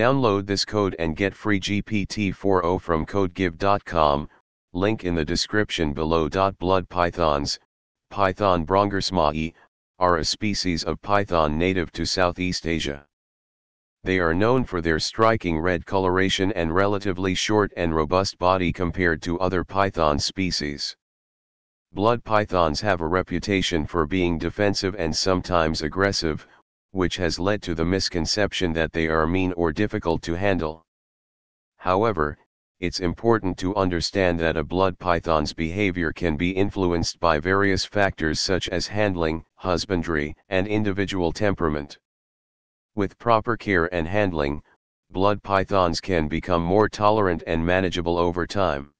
Download this code and get free GPT-4o from codegive.com, link in the description below. Blood pythons, Python brongersmai, are a species of python native to Southeast Asia. They are known for their striking red coloration and relatively short and robust body compared to other python species. Blood pythons have a reputation for being defensive and sometimes aggressive, which has led to the misconception that they are mean or difficult to handle. However, it's important to understand that a blood python's behavior can be influenced by various factors such as handling, husbandry, and individual temperament. With proper care and handling, blood pythons can become more tolerant and manageable over time.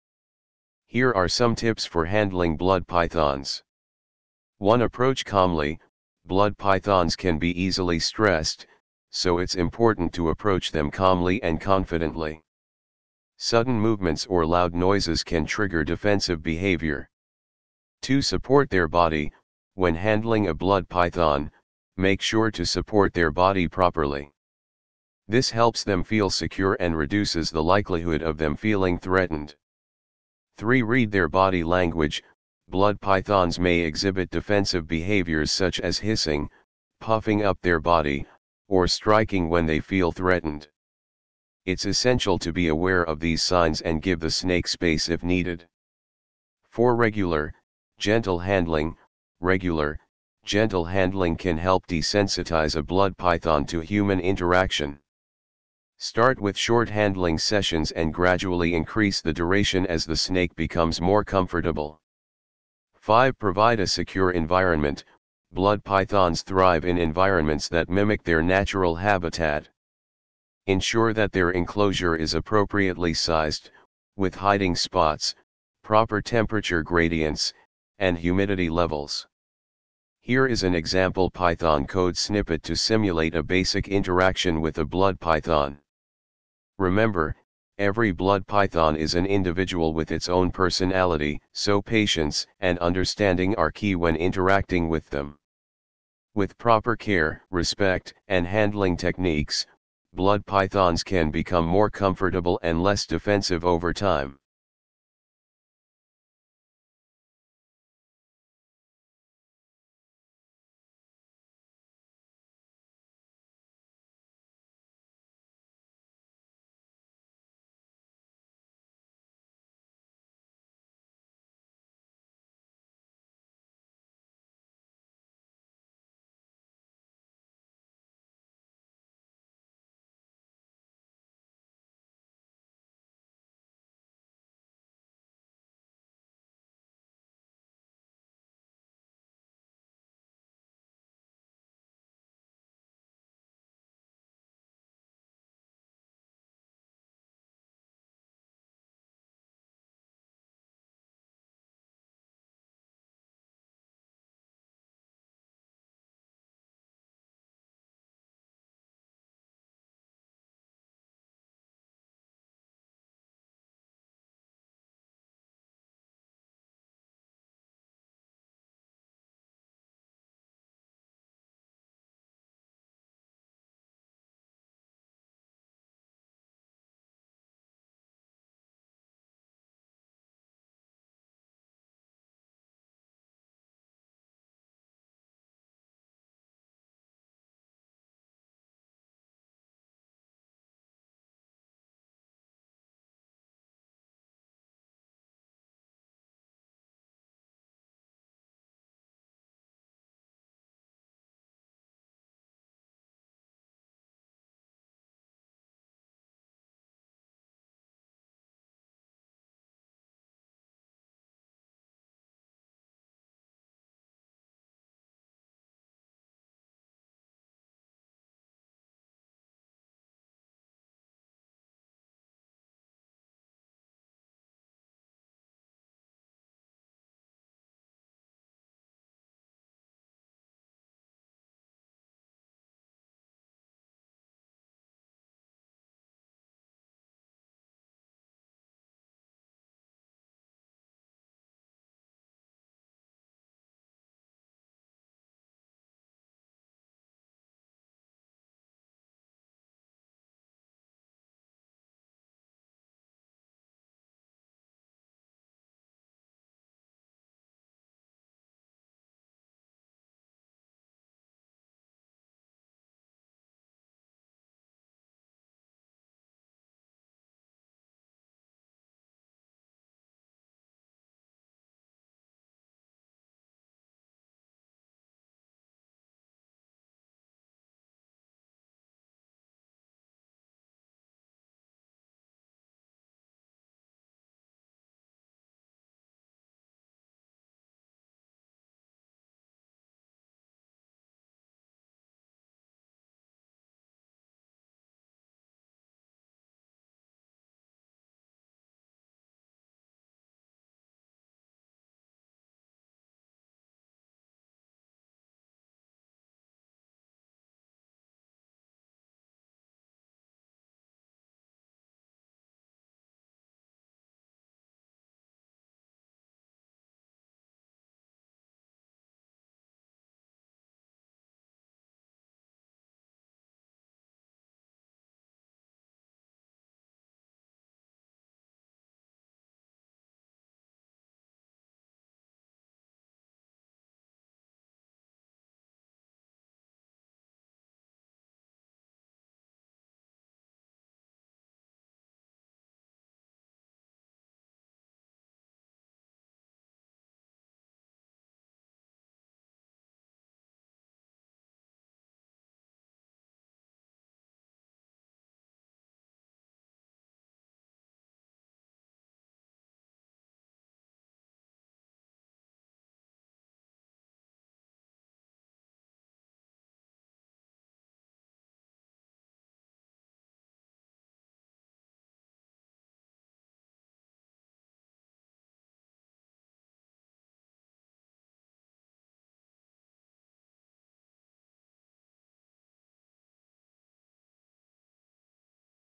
Here are some tips for handling blood pythons. 1. Approach calmly, blood pythons can be easily stressed, so it's important to approach them calmly and confidently. Sudden movements or loud noises can trigger defensive behavior. To support their body, when handling a blood python, make sure to support their body properly. This helps them feel secure and reduces the likelihood of them feeling threatened. 3. Read their body language, blood pythons may exhibit defensive behaviors such as hissing, puffing up their body, or striking when they feel threatened. It's essential to be aware of these signs and give the snake space if needed. For Regular, gentle handling, regular, gentle handling can help desensitize a blood python to human interaction. Start with short handling sessions and gradually increase the duration as the snake becomes more comfortable. 5. Provide a secure environment, blood pythons thrive in environments that mimic their natural habitat. Ensure that their enclosure is appropriately sized, with hiding spots, proper temperature gradients, and humidity levels. Here is an example Python code snippet to simulate a basic interaction with a blood python. Remember, every blood python is an individual with its own personality, so patience and understanding are key when interacting with them. With proper care, respect, and handling techniques, blood pythons can become more comfortable and less defensive over time.